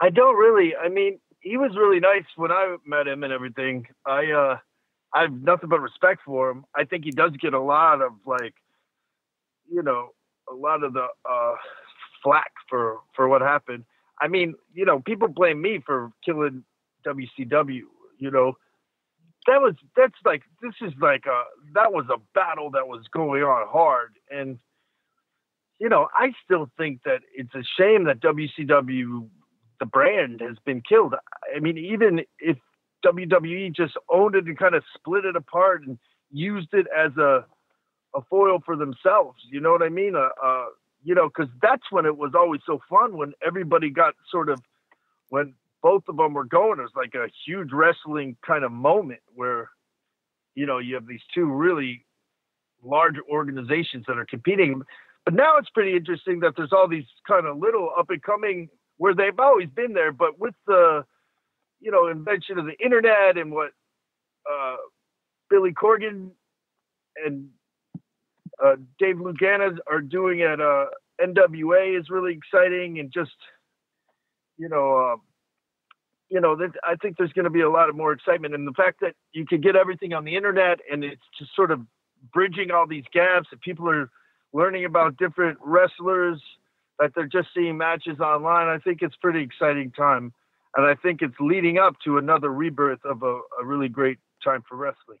I don't really. I mean, he was really nice when I met him and everything. I uh, I have nothing but respect for him. I think he does get a lot of like, you know, a lot of the uh, flack for for what happened. I mean, you know, people blame me for killing WCW. You know, that was that's like this is like a that was a battle that was going on hard, and you know, I still think that it's a shame that WCW the brand has been killed. I mean, even if WWE just owned it and kind of split it apart and used it as a a foil for themselves, you know what I mean? Uh, uh you know, because that's when it was always so fun when everybody got sort of when both of them were going. It was like a huge wrestling kind of moment where, you know, you have these two really large organizations that are competing. But now it's pretty interesting that there's all these kind of little up and coming where they've always been there, but with the, you know, invention of the internet and what uh, Billy Corgan and uh, Dave Lagana are doing at uh, NWA is really exciting, and just you know, uh, you know, that I think there's going to be a lot of more excitement, and the fact that you can get everything on the internet, and it's just sort of bridging all these gaps, and people are learning about different wrestlers that they're just seeing matches online. I think it's pretty exciting time, and I think it's leading up to another rebirth of a, a really great time for wrestling.